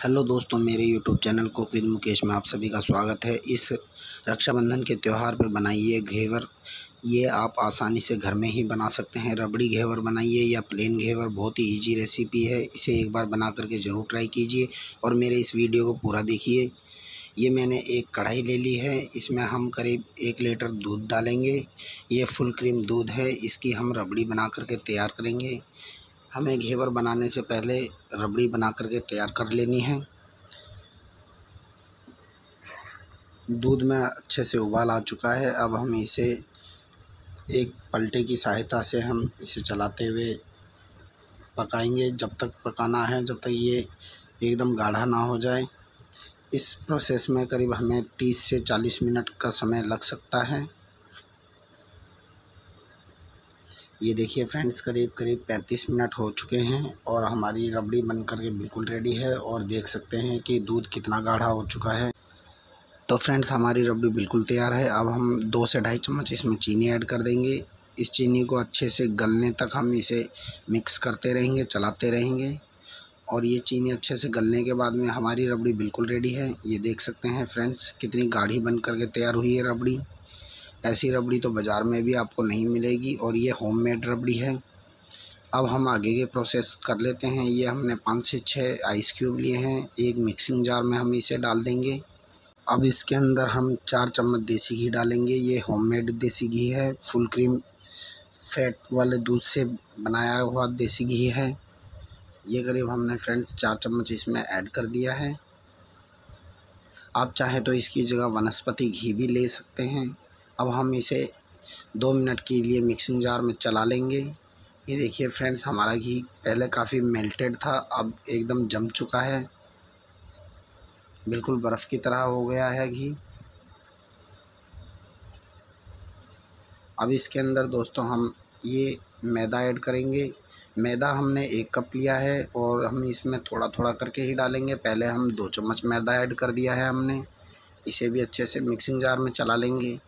Hello दोस्तों, मेरे YouTube channel with विद मुकेश में आप सभी का स्वागत है। इस रक्षाबंधन के त्यौहार पर बनाइए घेवर। ये आप आसानी से घर में ही बना सकते हैं। रबड़ी घेवर बनाइए या प्लेन घेवर, बहुत ही इजी रेसिपी है। इसे एक बार बना करके ज़रूर ट्राई कीजिए और मेरे इस वीडियो को पूरा देखिए। ये मैंने एक कढ़ाई ले ली है। इसमें हम करीब एक लीटर दूध डालेंगे। ये फुल क्रीम दूध है। इसकी हम रबड़ी बना करके तैयार करेंगे। हमें घेवर बनाने से पहले रबड़ी बना करके तैयार कर लेनी है। दूध में अच्छे से उबाल आ चुका है। अब हम इसे एक पलटे की सहायता से हम इसे चलाते हुए पकाएँगे। जब तक पकाना है, जब तक ये एकदम गाढ़ा ना हो जाए। इस प्रोसेस में करीब हमें 30 से 40 मिनट का समय लग सकता है। ये देखिए फ्रेंड्स, करीब करीब पैंतीस मिनट हो चुके हैं और हमारी रबड़ी बन करके बिल्कुल रेडी है और देख सकते हैं कि दूध कितना गाढ़ा हो चुका है। तो फ्रेंड्स, हमारी रबड़ी बिल्कुल तैयार है। अब हम दो से ढाई चम्मच इसमें चीनी ऐड कर देंगे। इस चीनी को अच्छे से गलने तक हम इसे मिक्स करते रहेंगे, चलाते रहेंगे और ये चीनी अच्छे से गलने के बाद में हमारी रबड़ी बिल्कुल रेडी है। ये देख सकते हैं फ्रेंड्स, कितनी गाढ़ी बन करके तैयार हुई है रबड़ी। ऐसी रबड़ी तो बाज़ार में भी आपको नहीं मिलेगी और ये होममेड रबड़ी है। अब हम आगे के प्रोसेस कर लेते हैं। ये हमने पाँच से छः आइस क्यूब लिए हैं। एक मिक्सिंग जार में हम इसे डाल देंगे। अब इसके अंदर हम चार चम्मच देसी घी डालेंगे। ये होममेड देसी घी है। फुल क्रीम फैट वाले दूध से बनाया हुआ देसी घी है। ये करीब हमने फ्रेंड्स चार चम्मच इसमें ऐड कर दिया है। आप चाहें तो इसकी जगह वनस्पति घी भी ले सकते हैं। अब हम इसे दो मिनट के लिए मिक्सिंग जार में चला लेंगे। ये देखिए फ्रेंड्स, हमारा घी पहले काफ़ी मेल्टेड था, अब एकदम जम चुका है। बिल्कुल बर्फ़ की तरह हो गया है घी। अब इसके अंदर दोस्तों हम ये मैदा ऐड करेंगे। मैदा हमने एक कप लिया है और हम इसमें थोड़ा थोड़ा करके ही डालेंगे। पहले हम दो चम्मच मैदा ऐड कर दिया है हमने। इसे भी अच्छे से मिक्सिंग जार में चला लेंगे।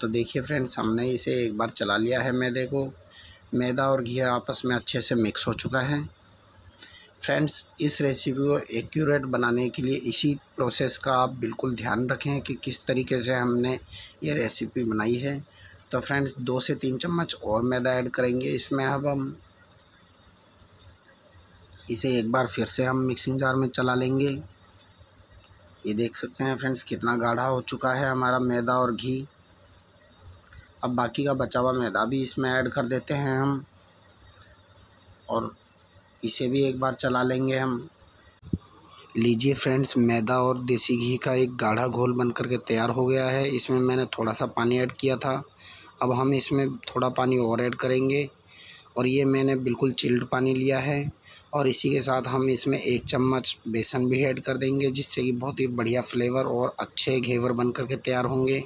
तो देखिए फ्रेंड्स हमने इसे एक बार चला लिया है मैदे को। मैदा और घी आपस में अच्छे से मिक्स हो चुका है। फ्रेंड्स इस रेसिपी को एक्यूरेट बनाने के लिए इसी प्रोसेस का आप बिल्कुल ध्यान रखें कि किस तरीके से हमने ये रेसिपी बनाई है। तो फ्रेंड्स दो से तीन चम्मच और मैदा ऐड करेंगे इसमें अब हम। इसे एक बार फिर से हम मिक्सिंग जार में चला लेंगे। ये देख सकते हैं फ्रेंड्स कितना गाढ़ा हो चुका है हमारा मैदा और घी। अब बाकी का बचा हुआ मैदा भी इसमें ऐड कर देते हैं हम। और इसे भी एक बार चला लेंगे हम। लीजिए फ्रेंड्स, मैदा और देसी घी का एक गाढ़ा घोल बन करके तैयार हो गया है। इसमें मैंने थोड़ा सा पानी ऐड किया था। अब हम इसमें थोड़ा पानी और ऐड करेंगे। और ये मैंने बिल्कुल चिल्ड पानी लिया है। और इसी के साथ हम इसमें एक चम्मच बेसन भी ऐड कर देंगे, जिससे कि बहुत ही बढ़िया फ्लेवर और अच्छे घेवर बन करके तैयार होंगे।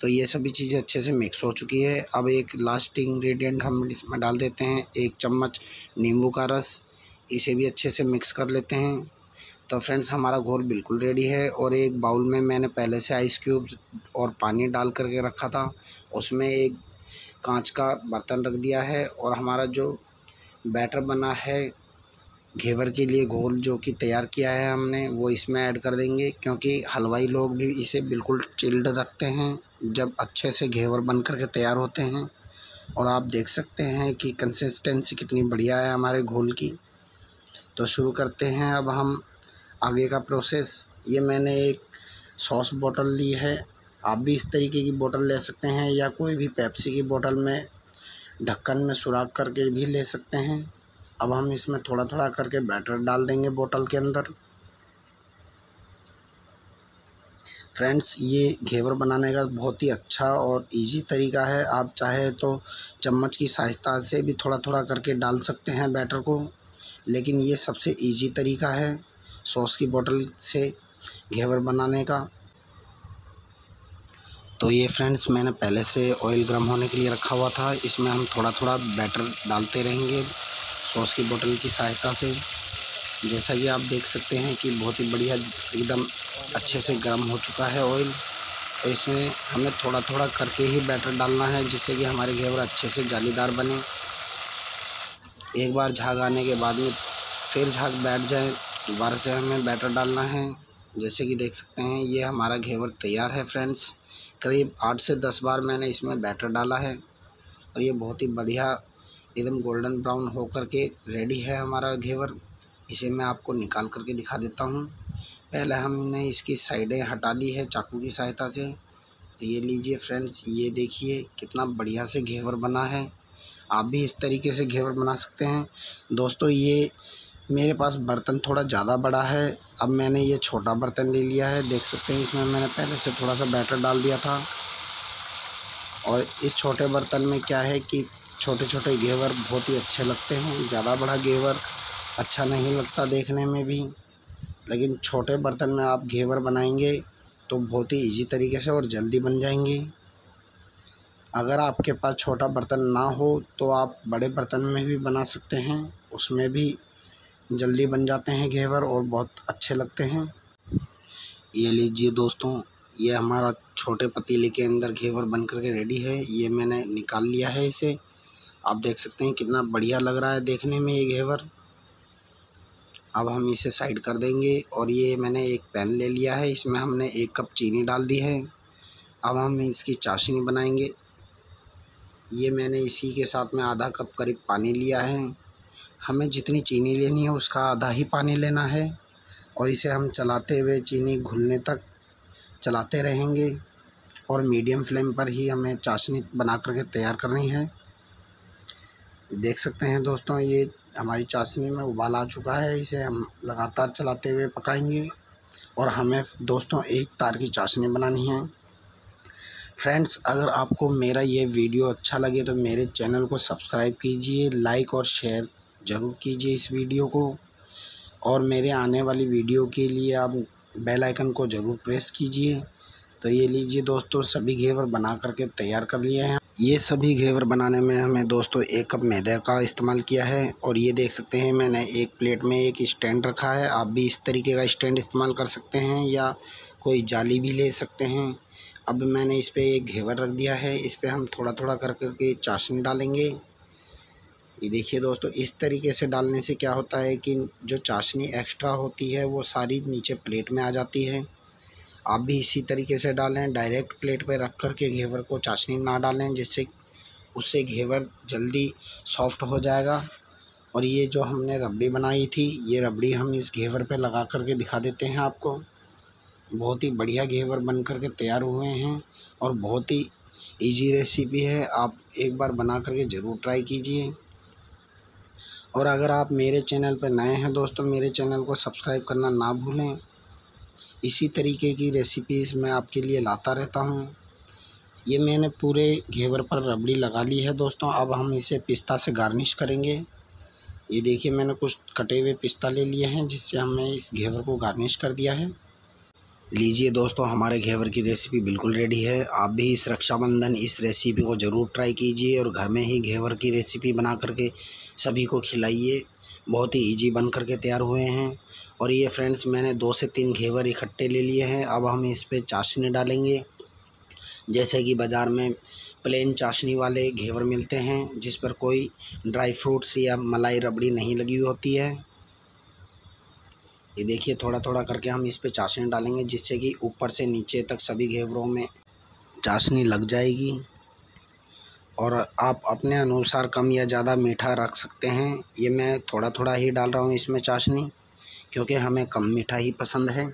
तो ये सभी चीज़ें अच्छे से मिक्स हो चुकी है। अब एक लास्ट इंग्रेडिएंट हम इसमें डाल देते हैं, एक चम्मच नींबू का रस। इसे भी अच्छे से मिक्स कर लेते हैं। तो फ्रेंड्स हमारा घोल बिल्कुल रेडी है और एक बाउल में मैंने पहले से आइस क्यूब और पानी डाल करके रखा था। उसमें एक कांच का बर्तन रख दिया है और हमारा जो बैटर बना है, घेवर के लिए घोल जो कि तैयार किया है हमने, वो इसमें ऐड कर देंगे क्योंकि हलवाई लोग भी इसे बिल्कुल चिल्ड रखते हैं। जब अच्छे से घेवर बन कर के तैयार होते हैं और आप देख सकते हैं कि कंसिस्टेंसी कितनी बढ़िया है हमारे घोल की। तो शुरू करते हैं, अब हम आगे का प्रोसेस ये मैंने एक सॉस बोतल ली है। आप भी इस तरीके की बोतल ले सकते हैं या कोई भी पेप्सी की बोतल में ढक्कन में सुराख करके भी ले सकते हैं। अब हम इसमें थोड़ा थोड़ा करके बैटर डाल देंगे बोतल के अंदर। फ्रेंड्स, ये घेवर बनाने का बहुत ही अच्छा और इजी तरीका है। आप चाहे तो चम्मच की सहायता से भी थोड़ा थोड़ा करके डाल सकते हैं बैटर को, लेकिन ये सबसे इजी तरीका है सॉस की बोतल से घेवर बनाने का। तो ये फ्रेंड्स, मैंने पहले से ऑयल गर्म होने के लिए रखा हुआ था। इसमें हम थोड़ा थोड़ा बैटर डालते रहेंगे सॉस की बोतल की सहायता से। जैसा कि आप देख सकते हैं कि बहुत ही बढ़िया एकदम अच्छे से गर्म हो चुका है ऑयल तो इसमें हमें थोड़ा थोड़ा करके ही बैटर डालना है जिससे कि हमारे घेवर अच्छे से जालीदार बने। एक बार झाग आने के बाद में फिर झाग बैठ जाए, दोबारा से हमें बैटर डालना है। जैसे कि देख सकते हैं, ये हमारा घेवर तैयार है फ्रेंड्स करीब आठ से दस बार मैंने इसमें बैटर डाला है और ये बहुत ही बढ़िया, एकदम गोल्डन ब्राउन होकर के रेडी है हमारा घेवर। इसे मैं आपको निकाल करके दिखा देता हूँ। पहले हमने इसकी साइडें हटा ली है चाकू की सहायता से। ये लीजिए फ्रेंड्स, ये देखिए कितना बढ़िया से घेवर बना है। आप भी इस तरीके से घेवर बना सकते हैं। दोस्तों, ये मेरे पास बर्तन थोड़ा ज़्यादा बड़ा है। अब मैंने ये छोटा बर्तन ले लिया है। देख सकते हैं, इसमें मैंने पहले से थोड़ा सा बैटर डाल दिया था। और इस छोटे बर्तन में क्या है कि छोटे छोटे घेवर बहुत ही अच्छे लगते हैं। ज़्यादा बड़ा घेवर अच्छा नहीं लगता देखने में भी। लेकिन छोटे बर्तन में आप घेवर बनाएँगे तो बहुत ही इजी तरीके से और जल्दी बन जाएँगे। अगर आपके पास छोटा बर्तन ना हो तो आप बड़े बर्तन में भी बना सकते हैं। उसमें भी जल्दी बन जाते हैं घेवर और बहुत अच्छे लगते हैं। ये लीजिए दोस्तों, ये हमारा छोटे पतीले के अंदर घेवर बन करके रेडी है। ये मैंने निकाल लिया है इसे। आप देख सकते हैं कितना बढ़िया लग रहा है देखने में ये घेवर। अब हम इसे साइड कर देंगे और ये मैंने एक पैन ले लिया है। इसमें हमने एक कप चीनी डाल दी है। अब हम इसकी चाशनी बनाएँगे। ये मैंने इसी के साथ में आधा कप करीब पानी लिया है। हमें जितनी चीनी लेनी है उसका आधा ही पानी लेना है और इसे हम चलाते हुए चीनी घुलने तक चलाते रहेंगे और मीडियम फ्लेम पर ही हमें चाशनी बना करके तैयार करनी है। देख सकते हैं दोस्तों, ये हमारी चाशनी में उबाल आ चुका है, इसे हम लगातार चलाते हुए पकाएँगे और हमें दोस्तों एक तार की चाशनी बनानी है। फ्रेंड्स, अगर आपको मेरा ये वीडियो अच्छा लगे तो मेरे चैनल को सब्सक्राइब कीजिए, लाइक और शेयर ज़रूर कीजिए इस वीडियो को। और मेरे आने वाली वीडियो के लिए आप बेल आइकन को ज़रूर प्रेस कीजिए। तो ये लीजिए दोस्तों, सभी घेवर बना करके तैयार कर लिए हैं। ये सभी घेवर बनाने में हमें दोस्तों एक कप मैदे का इस्तेमाल किया है और ये देख सकते हैं मैंने एक प्लेट में एक स्टैंड रखा है। आप भी इस तरीके का स्टैंड इस्तेमाल कर सकते हैं या कोई जाली भी ले सकते हैं। अब मैंने इस पर एक घेवर रख दिया है। इस पर हम थोड़ा थोड़ा कर करके चाशनी डालेंगे। ये देखिए दोस्तों, इस तरीके से डालने से क्या होता है कि जो चाशनी एक्स्ट्रा होती है वो सारी नीचे प्लेट में आ जाती है। आप भी इसी तरीके से डालें डायरेक्ट प्लेट पर रख कर के घेवर को चाशनी ना डालें, जिससे उससे घेवर जल्दी सॉफ्ट हो जाएगा। और ये जो हमने रबड़ी बनाई थी, ये रबड़ी हम इस घेवर पे लगा कर के दिखा देते हैं आपको। बहुत ही बढ़िया घेवर बन कर के तैयार हुए हैं और बहुत ही इजी रेसिपी है। आप एक बार बना करके ज़रूर ट्राई कीजिए। और अगर आप मेरे चैनल पर नए हैं दोस्तों, मेरे चैनल को सब्सक्राइब करना ना भूलें। इसी तरीके की रेसिपीज़ मैं आपके लिए लाता रहता हूँ। ये मैंने पूरे घेवर पर रबड़ी लगा ली है दोस्तों। अब हम इसे पिस्ता से गार्निश करेंगे। ये देखिए मैंने कुछ कटे हुए पिस्ता ले लिए हैं, जिससे हमने इस घेवर को गार्निश कर दिया है। लीजिए दोस्तों, हमारे घेवर की रेसिपी बिल्कुल रेडी है। आप भी इस रक्षाबंधन, इस रेसिपी को ज़रूर ट्राई कीजिए और घर में ही घेवर की रेसिपी बना करके सभी को खिलाइए। बहुत ही इजी बन करके तैयार हुए हैं। और ये फ्रेंड्स मैंने दो से तीन घेवर इकट्ठे ले लिए हैं। अब हम इस पर चाशनी डालेंगे। जैसे कि बाज़ार में प्लेन चाशनी वाले घेवर मिलते हैं, जिस पर कोई ड्राई फ्रूट्स या मलाई रबड़ी नहीं लगी हुई होती है। ये देखिए थोड़ा थोड़ा करके हम इस पर चाशनी डालेंगे, जिससे कि ऊपर से नीचे तक सभी घेवरों में चाशनी लग जाएगी। और आप अपने अनुसार कम या ज़्यादा मीठा रख सकते हैं। ये मैं थोड़ा थोड़ा ही डाल रहा हूँ इसमें चाशनी, क्योंकि हमें कम मीठा ही पसंद है।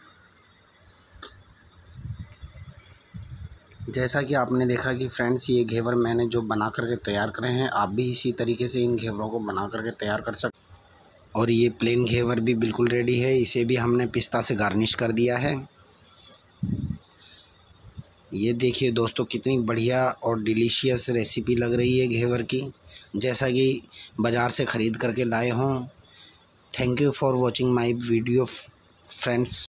जैसा कि आपने देखा कि फ्रेंड्स, ये घेवर मैंने जो बना करके तैयार करे हैं, आप भी इसी तरीके से इन घेवरों को बना करके तैयार कर सकते और ये प्लेन घेवर भी बिल्कुल रेडी है। इसे भी हमने पिस्ता से गार्निश कर दिया है। ये देखिए दोस्तों, कितनी बढ़िया और डिलीशियस रेसिपी लग रही है घेवर की। जैसा कि बाज़ार से ख़रीद करके लाए हों। Thank you for watching my video friends